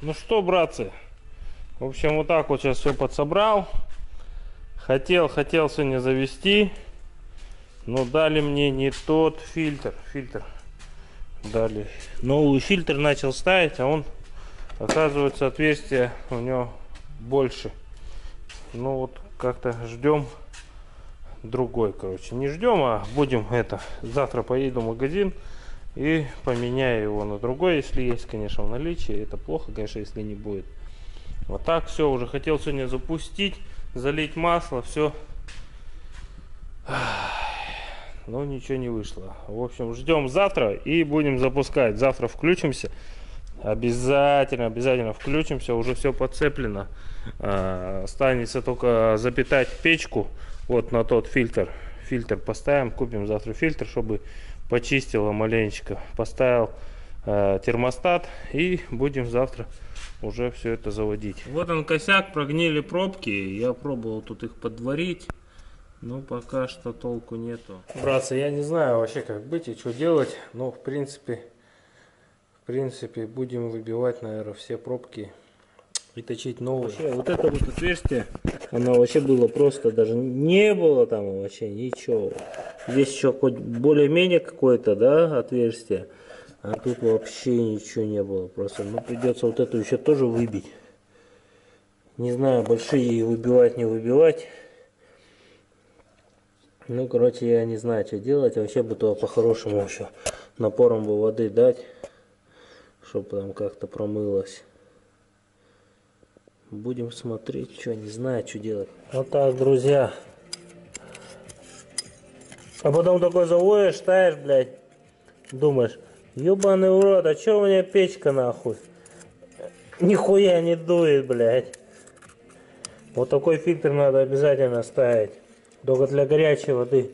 Ну что, братцы, в общем, вот так вот сейчас все подсобрал. Хотел, хотел сегодня завести, но дали мне не тот фильтр. Фильтр дали. Новый фильтр начал ставить, а он, оказывается, отверстие у него больше. Ну вот как-то ждем другой, короче. Не ждем, а будем это. Завтра поеду в магазин и поменяю его на другой, если есть, конечно, в наличии. Это плохо, конечно, если не будет. Вот так все, уже хотел сегодня запустить, залить масло, все. Но ничего не вышло. В общем, ждем завтра и будем запускать. Завтра включимся. Обязательно, обязательно включимся. Уже все подцеплено. А, останется только запитать печку вот на тот фильтр. Фильтр поставим, купим завтра фильтр, чтобы почистила маленечко. Поставил э, термостат и будем завтра уже все это заводить. Вот он косяк, прогнили пробки. Я пробовал тут их подварить. Но пока что толку нету. Братцы, я не знаю вообще как быть и что делать. Но в принципе, в принципе будем выбивать, наверное, все пробки и точить новые. Вообще, вот это вот отверстие, оно вообще было просто, даже не было там вообще ничего. Здесь еще хоть более-менее какое-то, да, отверстие. А тут вообще ничего не было. Просто, ну, придется вот эту еще тоже выбить. Не знаю, большие выбивать, не выбивать. Ну, короче, я не знаю, что делать. Вообще бы то по-хорошему еще напором бы воды дать, чтобы там как-то промылось. Будем смотреть, что, не знаю, что делать. Вот так, друзья. А потом такой завоешь, ставишь, блядь, думаешь, ебаный урод, а что у меня печка нахуй? Нихуя не дует, блядь. Вот такой фильтр надо обязательно ставить. Только для горячей воды,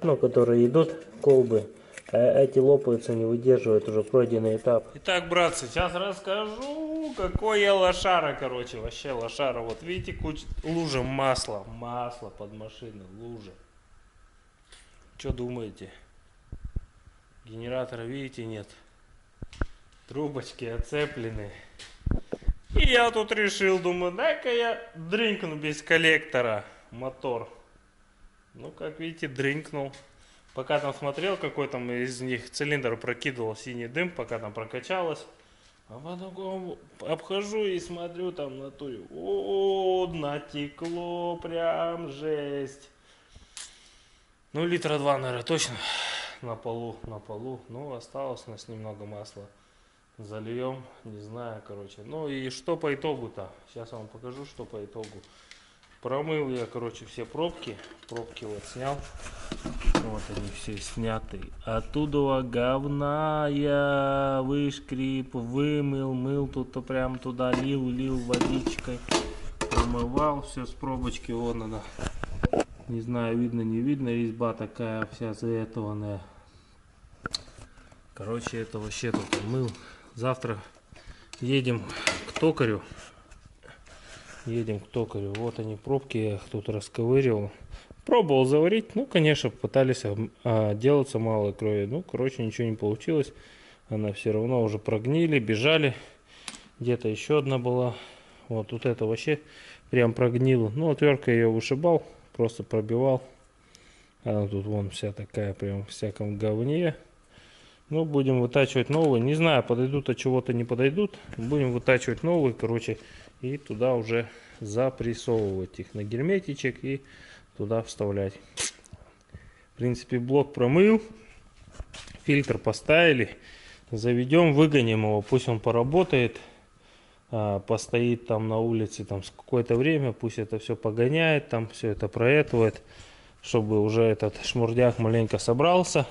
ну, которые идут, колбы, эти лопаются, не выдерживают уже пройденный этап. Итак, братцы, сейчас расскажу, какой я лошара, короче, вообще лошара. Вот видите, куча, лужа масла, масло под машиной, лужа. Что думаете? Генератора, видите, нет. Трубочки оцеплены. И я тут решил, думаю, дай-ка я дринкну без коллектора мотор. Ну, как видите, дрынкнул. Пока там смотрел, какой там из них цилиндр прокидывал синий дым, пока там прокачалось. А потом обхожу и смотрю там на ту. О, натекло, прям жесть. Ну, литра два, наверное, точно на полу, на полу. Ну, осталось у нас немного масла. Зальем, не знаю, короче. Ну и что по итогу-то? Сейчас вам покажу, что по итогу. Промыл я, короче, все пробки. Пробки вот снял. Вот они все сняты. Оттуда я вышкрип, вымыл, мыл тут прям туда лил, лил водичкой. Промывал все с пробочки. Вон она. Не знаю, видно, не видно. Резьба такая вся заэтованная. Короче, это вообще тут мыл. Завтра едем к токарю едем к токарю. Вот они пробки, я их тут расковыривал. Пробовал заварить, ну, конечно, пытались отделаться малой крови. Ну, короче, ничего не получилось. Она все равно уже прогнили, бежали. Где-то еще одна была. Вот тут это вообще прям прогнила. Ну, отверткой ее вышибал, просто пробивал. Она тут вон вся такая, прям в всяком говне. Ну, будем вытачивать новые. Не знаю, подойдут, а чего-то не подойдут. Будем вытачивать новые, короче и туда уже запрессовывать их на герметичек и туда вставлять. В принципе, блок промыл, фильтр поставили, заведем, выгоним его, пусть он поработает, а, постоит там на улице там какое-то время, пусть это все погоняет, там все это проэтывает, чтобы уже этот шмурдяк маленько собрался.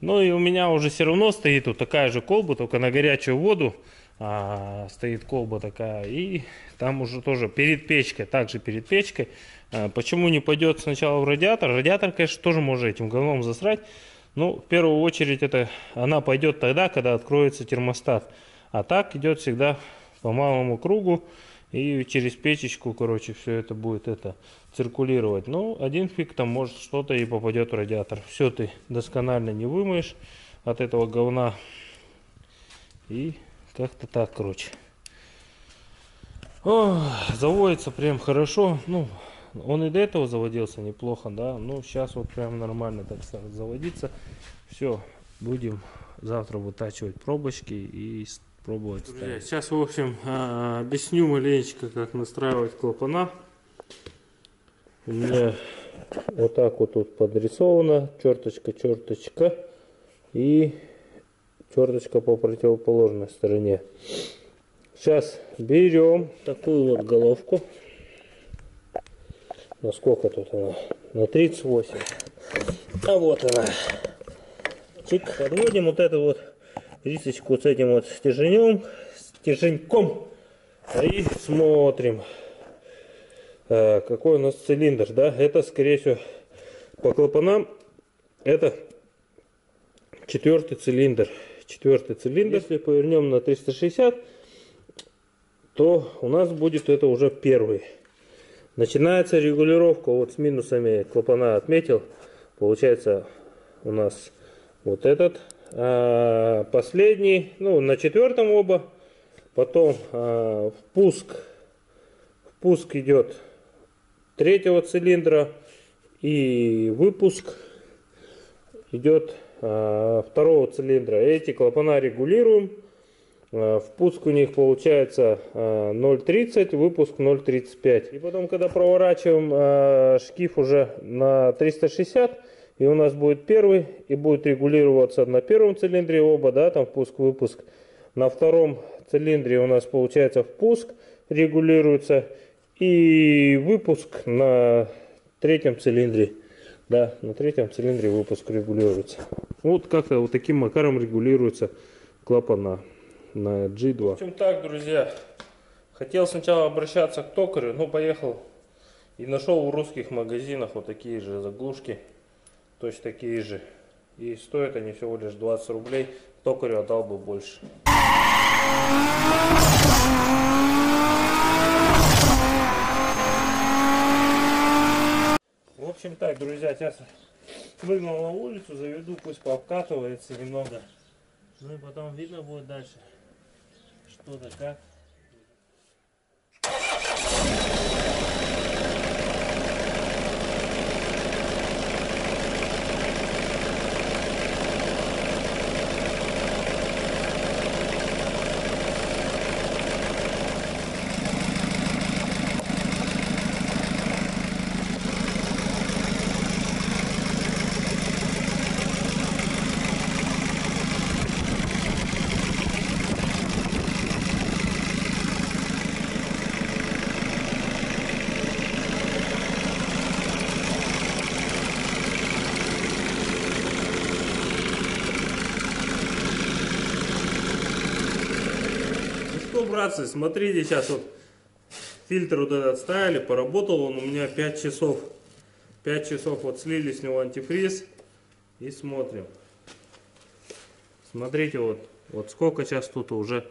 Ну и у меня уже все равно стоит вот такая же колба, только на горячую воду а, стоит колба такая. И там уже тоже перед печкой, также перед печкой. А, почему не пойдет сначала в радиатор? Радиатор, конечно, тоже может этим говном засрать. Ну, в первую очередь, это она пойдет тогда, когда откроется термостат. А так идет всегда по малому кругу. И через печечку, короче, все это будет это циркулировать. Ну, один фиг там может что-то и попадет в радиатор. Все ты досконально не вымоешь от этого говна. И как-то так, короче. Ох, заводится прям хорошо. Ну, он и до этого заводился неплохо, да. Ну, сейчас вот прям нормально так стал заводиться. Все, будем завтра вытачивать пробочки и пробовать. Друзья, сейчас, в общем, а, объясню маленечко, как настраивать клапана. У меня вот так вот тут подрисовано, черточка, черточка и черточка по противоположной стороне. Сейчас берем такую вот головку. На сколько тут она? На 38. А вот она. Чик. Подводим вот эту вот рисочку с этим вот стержнем, стерженьком. И смотрим, э, какой у нас цилиндр. Да? Это, скорее всего, по клапанам это четвертый цилиндр. Четвертый цилиндр. Если повернем на 360, то у нас будет это уже первый. Начинается регулировка вот с минусами клапана отметил. Получается у нас вот этот. А, последний, ну на четвертом оба. Потом а, впуск. Впуск идет третьего цилиндра. И выпуск идет второго цилиндра. Эти клапана регулируем. А, Впуск у них получается а, 0,30, выпуск 0,35. И потом, когда проворачиваем шкив уже на 360, и у нас будет первый, и будет регулироваться на первом цилиндре оба, да, там впуск-выпуск. На втором цилиндре у нас получается впуск регулируется, и выпуск на третьем цилиндре. Да, на третьем цилиндре выпуск регулируется. Вот как-то вот таким макаром регулируется клапана на G2. В общем так, друзья, хотел сначала обращаться к токарю, но поехал и нашел в русских магазинах вот такие же заглушки, точно такие же. И стоят они всего лишь 20 рублей, токарю отдал бы больше. Общем так, друзья, сейчас выгнал на улицу, заведу, пусть пообкатывается немного. Ну и потом видно будет дальше, что-то как. Братцы, смотрите, сейчас вот фильтр вот этот ставили, поработал он у меня 5 часов. 5 часов вот слили с него антифриз и смотрим. Смотрите вот, вот сколько сейчас тут уже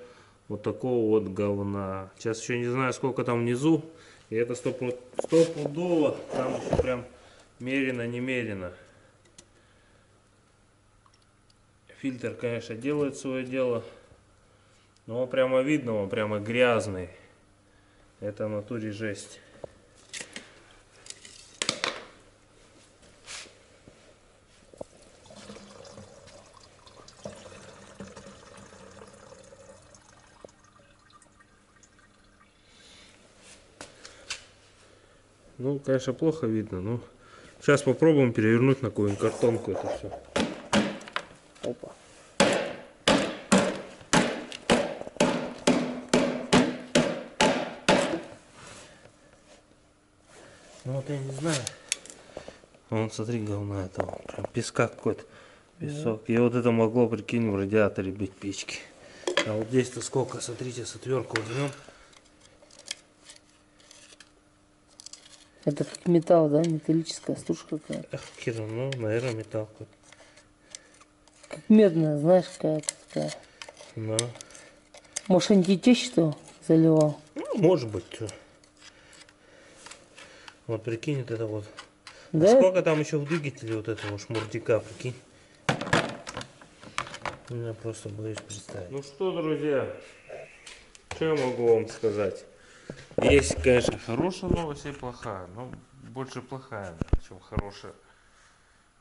вот такого вот говна. Сейчас еще не знаю сколько там внизу. И это стоп- стопудово, там еще прям мерено-немерено. Фильтр, конечно, делает свое дело. Но он прямо видно, он прямо грязный. Это в натуре жесть. Ну, конечно, плохо видно, но сейчас попробуем перевернуть на какую-нибудь картонку это все. Опа. Вот я не знаю. Вон, смотри, говна это вон, прям песка какой-то. Песок. И вот это могло, прикинь, в радиаторе быть печки. А вот здесь-то сколько, смотрите, с отвертку возьмем. Это как металл, да? Металлическая стушка какая-то. Эх, хер, ну, наверное, металл какой-то. Как медная, знаешь, какая-то такая. Ну, Может, антитечь что заливал? ну, может быть. Вот прикинь, вот это вот. А Да? Сколько там еще в двигателе вот этого шмурдика, прикинь? Я просто боюсь представить. Ну что, друзья, что я могу вам сказать? Есть, конечно, хорошая новость и плохая. Но больше плохая, чем хорошая.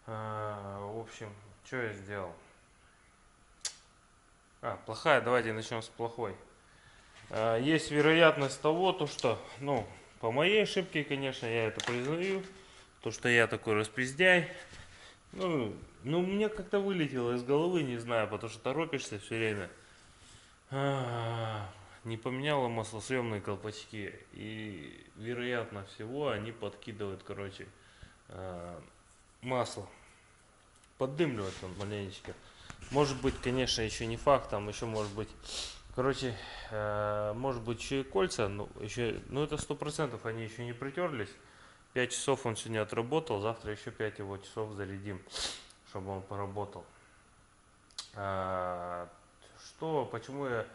А, в общем, что я сделал? А, плохая, давайте начнем с плохой. А, есть вероятность того, то, что, ну, по моей ошибке, конечно, я это признаю, то, что я такой распиздяй. Ну, ну, мне как-то вылетело из головы, не знаю, потому что торопишься все время. А, не поменяла маслосъемные колпачки. И, вероятно всего, они подкидывают, короче, а, масло. Поддымливает он маленечко. Может быть, конечно, еще не факт, там еще может быть Короче, э, может быть еще и кольца, но еще, ну это сто процентов они еще не притерлись. 5 часов он сегодня отработал, завтра еще 5 его часов зарядим, чтобы он поработал. А, что, почему я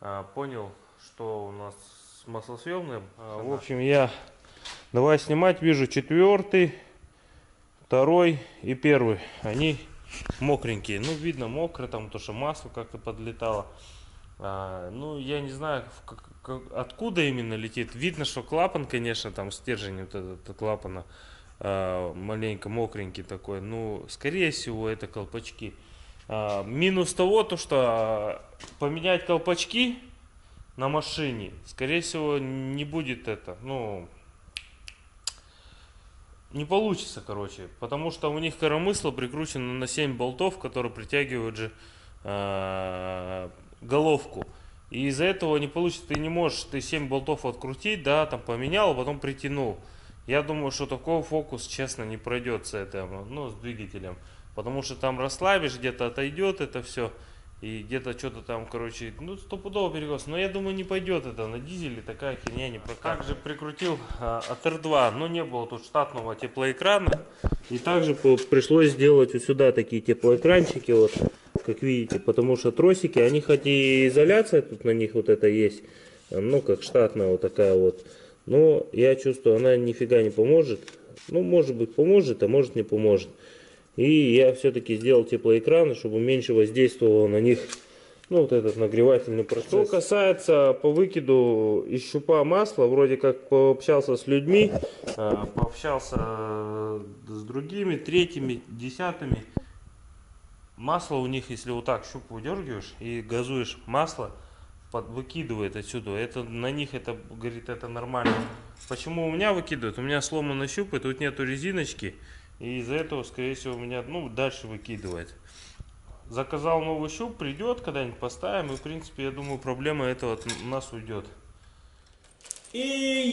а, понял, что у нас с маслосъемным? А, в общем, я давай снимать, вижу четвертый, второй и первый. Они мокренькие. Ну, видно мокро, там то, что масло как-то подлетало. А, ну, я не знаю, как, как, откуда именно летит. Видно, что клапан, конечно, там стержень вот этот клапана а, маленько мокренький такой. Ну, скорее всего, это колпачки. А, минус того, то, что поменять колпачки на машине, скорее всего, не будет это. Ну, не получится, короче. Потому что у них коромысло прикручено на 7 болтов, которые притягивают же а, головку. И из-за этого не получится, ты не можешь, ты 7 болтов открутить, да, там поменял, а потом притянул. Я думаю, что такой фокус, честно, не пройдет с этим, ну, с двигателем. Потому что там расслабишь, где-то отойдет это все. И где-то что-то там, короче, ну, стопудово перекос. Но я думаю, не пойдет это. На дизеле такая херня не прокатит. Также прикрутил а, от R2, но не было тут штатного теплоэкрана. И также пришлось сделать вот сюда такие теплоэкранчики, вот, как видите. Потому что тросики, они хоть и изоляция тут на них вот это есть, ну, как штатная вот такая вот. Но я чувствую, она нифига не поможет. Ну, может быть, поможет, а может не поможет. И я все-таки сделал теплоэкраны, чтобы меньше воздействовало на них ну, вот этот нагревательный процесс. Что касается по выкиду из щупа масла, вроде как пообщался с людьми, а, пообщался э, с другими, третьими, десятыми. Масло у них, если вот так щуп выдергиваешь и газуешь масло, под, выкидывает отсюда. Это на них это говорит это нормально. Почему у меня выкидывают? У меня сломанный щуп, и тут нету резиночки. И из-за этого, скорее всего, у меня ну, дальше выкидывает. Заказал новый щуп, придет, когда-нибудь поставим. И, в принципе, я думаю, проблема этого от нас уйдет. И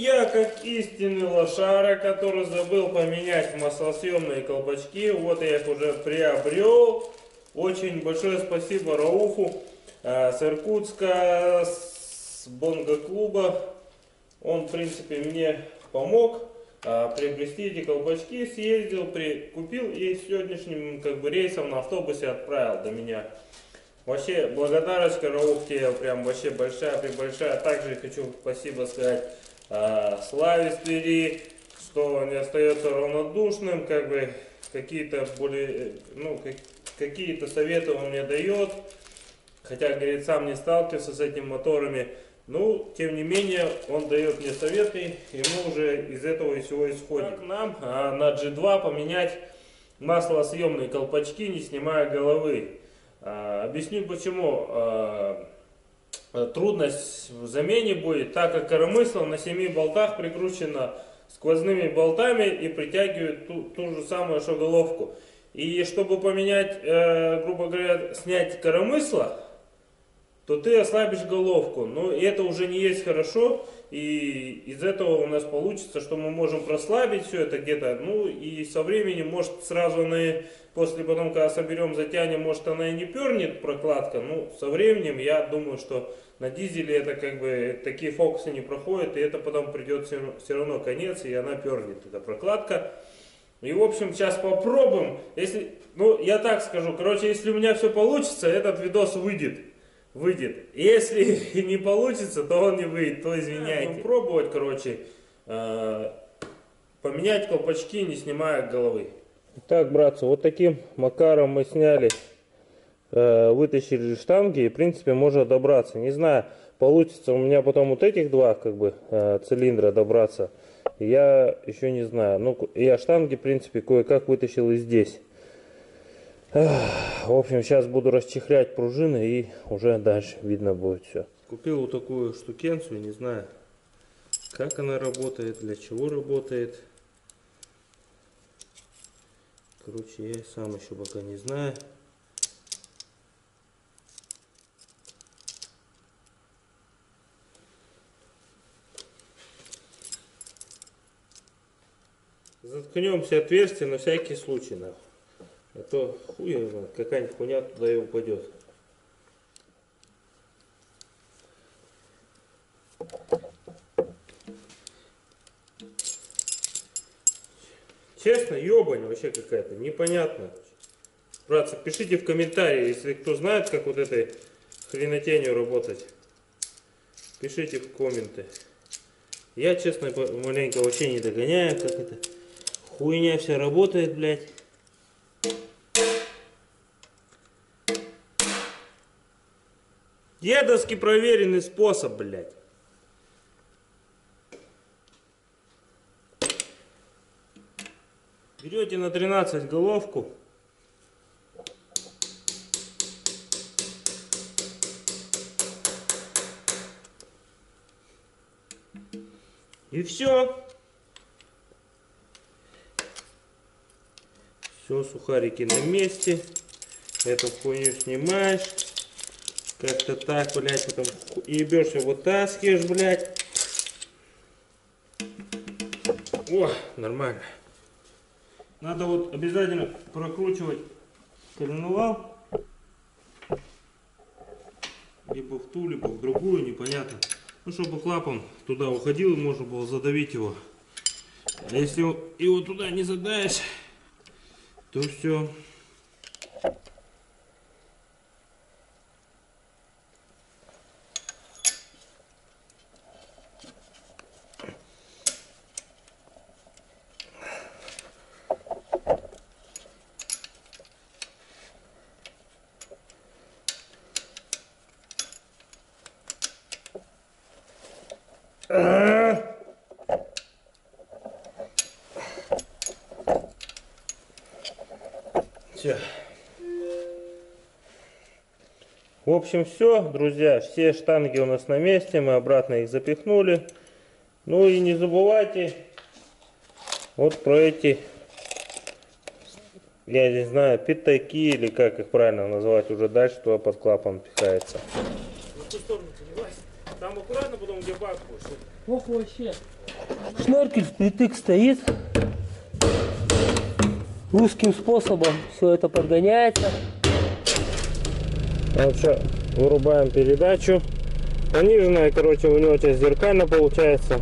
я, как истинный лошара, который забыл поменять маслосъемные колпачки, вот я их уже приобрел. Очень большое спасибо Рауфу э, с Иркутска, с Бонго клуба. Он, в принципе, мне помог. А, приобрести эти колпачки, съездил, при, купил и сегодняшним как бы рейсом на автобусе отправил до меня. Вообще, благодарность Караухте, прям вообще большая, большая. Также хочу спасибо сказать э, Славе Твери, что не остается равнодушным, как бы какие-то более, ну, как, какие-то советы он мне дает. Хотя, говорит, сам не сталкивался с этими моторами. Ну, тем не менее, он дает мне советы, и мы уже из этого и всего исходим. Как нам а, на G2 поменять маслосъемные колпачки, не снимая головы? А, объясню почему. А, трудность в замене будет, так как коромысло на 7 болтах прикручено сквозными болтами и притягивает ту, ту же самую что головку. И чтобы поменять, э, грубо говоря, снять коромысло, то ты ослабишь головку. Но это уже не есть хорошо, и из этого у нас получится, что мы можем прослабить все это где-то, ну и со временем, может сразу она, после потом, когда соберем, затянем, может она и не пернет прокладка, ну со временем я думаю, что на дизеле это как бы такие фокусы не проходят, и это потом придет все равно конец, и она пернет, эта прокладка. И в общем сейчас попробуем, если, ну я так скажу, короче, если у меня все получится, этот видос выйдет выйдет. Если не получится, то он не выйдет, то извиняйте. Будем пробовать, короче, э, поменять колпачки, не снимая головы. Итак, братцы, вот таким макаром мы сняли э, вытащили штанги и, в принципе, можно добраться. Не знаю, получится у меня потом вот этих два, как бы, э, цилиндра добраться. Я еще не знаю. Ну, я штанги, в принципе, кое-как вытащил и здесь. В общем, сейчас буду расчехлять пружины и уже дальше видно будет все. Купил вот такую штукенцию, не знаю, как она работает, для чего работает. Короче, я сам еще пока не знаю. Заткнем все отверстия на всякий случай. Нахуй. А то знает, какая-нибудь хуйня туда и упадет. Честно, ебань вообще какая-то, непонятно. Братцы, пишите в комментарии, если кто знает, как вот этой хренотенью работать. Пишите в комменты. Я, честно, маленько вообще не догоняю, как это хуйня вся работает, блядь. Дедовский проверенный способ, блядь. Берете на 13 головку. И все. Все, сухарики на месте. Эту хуйню снимаешь. Как-то так, блядь, потом ебешься, вытаскиваешь, блядь. О, нормально. Надо вот обязательно прокручивать коленвал. Либо в ту, либо в другую, непонятно. Ну, чтобы клапан туда уходил, и можно было задавить его. А если его туда не задавишь, то все. Общем, все, друзья, все штанги у нас на месте, мы обратно их запихнули. Ну и не забывайте вот про эти, я не знаю, пятаки или как их правильно назвать уже дальше, туда под клапан пихается. Там аккуратно потом где бак будет. Ох, вообще. Шноркель впритык стоит. Русским способом все это подгоняется. Вообще, вырубаем передачу. Пониженная, короче, у него сейчас зеркально получается.